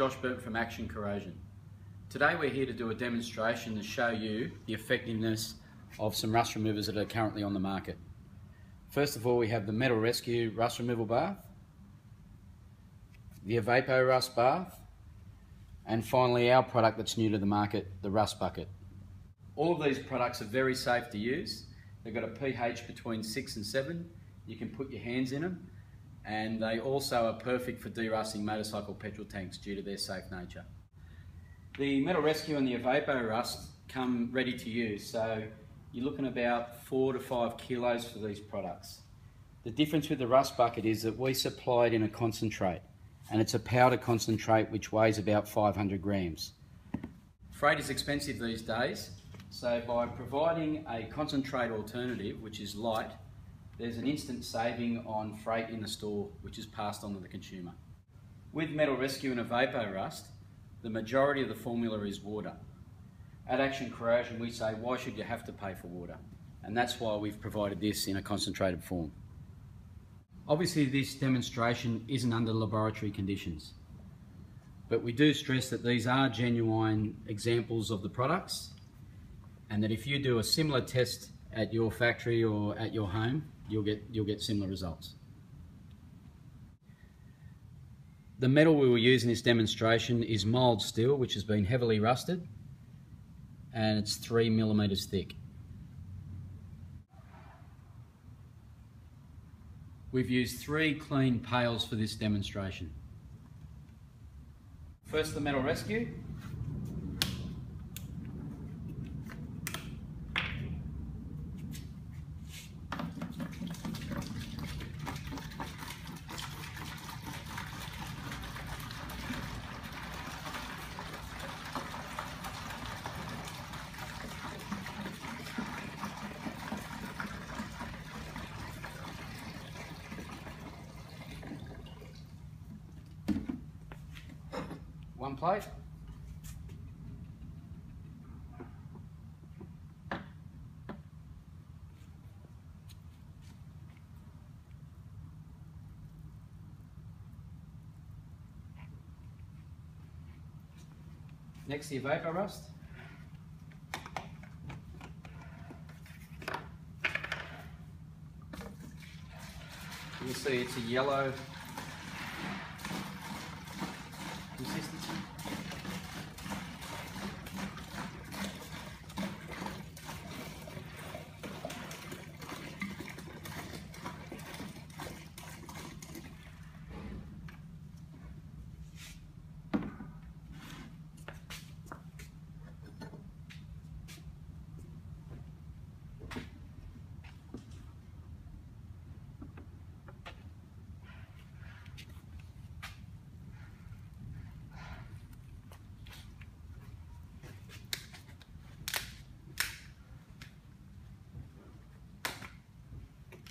Josh Burke from Action Corrosion. Today we're here to do a demonstration to show you the effectiveness of some rust removers that are currently on the market. First of all we have the Metal Rescue Rust Removal Bath, the Evapo-Rust Bath, and finally our product that's new to the market, the Rust Bucket. All of these products are very safe to use. They've got a pH between 6 and 7. You can put your hands in them and they also are perfect for derusting motorcycle petrol tanks due to their safe nature. The Metal Rescue and the Evapo-Rust come ready to use, so you're looking about four to five kilos for these products. The difference with the Rust Bucket is that we supply it in a concentrate, and it's a powder concentrate which weighs about 500 grams. Freight is expensive these days, so by providing a concentrate alternative, which is light, there's an instant saving on freight in the store, which is passed on to the consumer. With Metal Rescue and Evapo-Rust, the majority of the formula is water. At Action Corrosion, we say, why should you have to pay for water? And that's why we've provided this in a concentrated form. Obviously, this demonstration isn't under laboratory conditions, but we do stress that these are genuine examples of the products and that if you do a similar test at your factory or at your home, you'll get, you'll get similar results. The metal we will use in this demonstration is mild steel, which has been heavily rusted, and it's three millimeters thick. We've used three clean pails for this demonstration. First the metal rescue, one plate. Next, the Evapo-Rust. You can see it's a yellow consistency.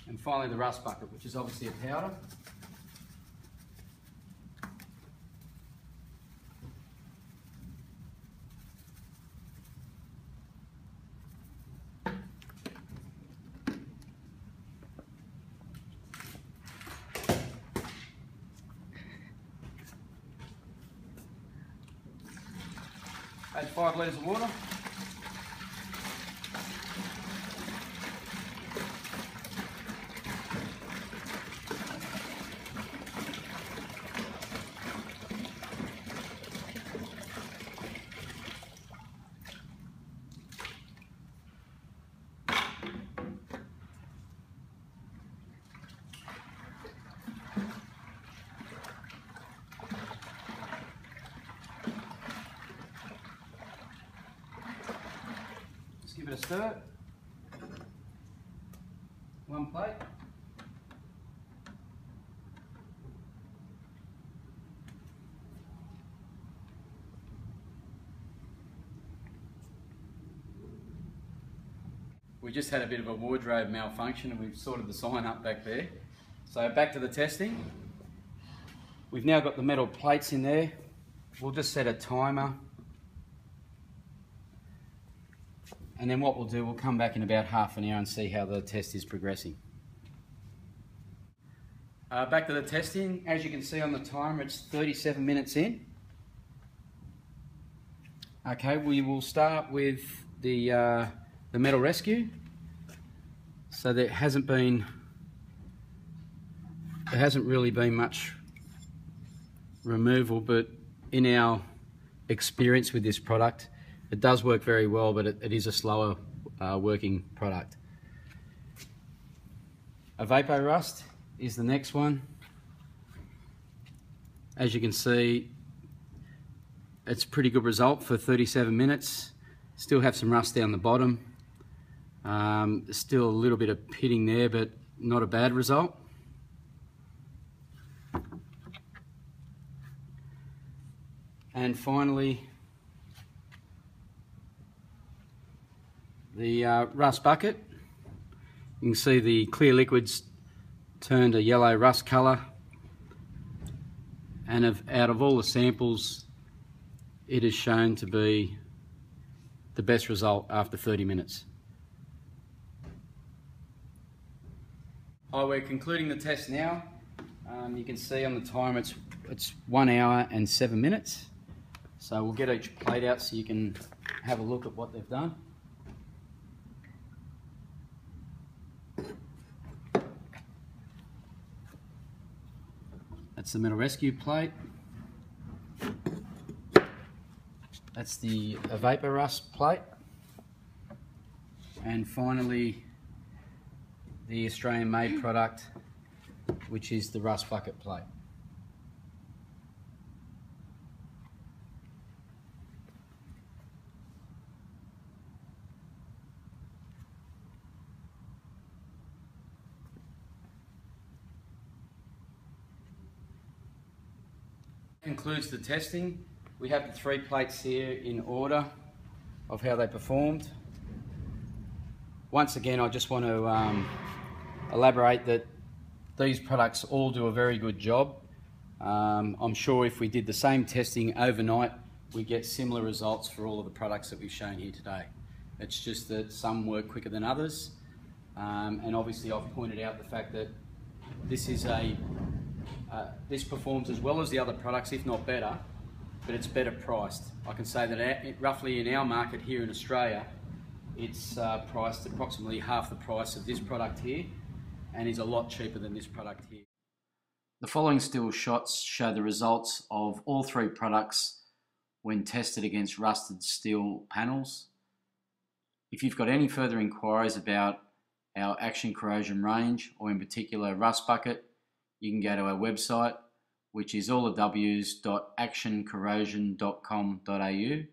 And finally the rust bucket, which is obviously a powder. Add five litres of water. Give it a stir. One plate. We just had a bit of a wardrobe malfunction and we've sorted the sign up back there. So back to the testing. We've now got the metal plates in there. We'll just set a timer And then what we'll do, we'll come back in about half an hour and see how the test is progressing. Uh, back to the testing. As you can see on the timer, it's 37 minutes in. Okay, we will start with the, uh, the metal rescue. So there hasn't been, there hasn't really been much removal, but in our experience with this product, it does work very well, but it, it is a slower uh, working product. Evapo-Rust is the next one. As you can see, it's a pretty good result for 37 minutes. Still have some rust down the bottom. Um, still a little bit of pitting there, but not a bad result. And finally, the uh, rust bucket. You can see the clear liquids turned a yellow rust colour and of, out of all the samples it is shown to be the best result after 30 minutes. Oh, we're concluding the test now. Um, you can see on the time it's, it's one hour and seven minutes. So we'll get each plate out so you can have a look at what they've done. That's the metal rescue plate. That's the Evapo-Rust plate. And finally, the Australian made product, which is the rust bucket plate. Concludes the testing. We have the three plates here in order of how they performed. Once again, I just want to um, elaborate that these products all do a very good job. Um, I'm sure if we did the same testing overnight, we get similar results for all of the products that we've shown here today. It's just that some work quicker than others. Um, and obviously I've pointed out the fact that this is a uh, this performs as well as the other products, if not better, but it's better priced. I can say that roughly in our market here in Australia, it's uh, priced approximately half the price of this product here and is a lot cheaper than this product here. The following still shots show the results of all three products when tested against rusted steel panels. If you've got any further inquiries about our action corrosion range or in particular rust bucket, you can go to our website, which is allthews.actioncorrosion.com.au.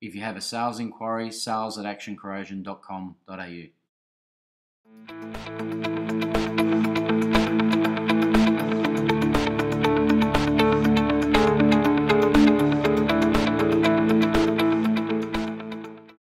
If you have a sales inquiry, sales at actioncorrosion.com.au.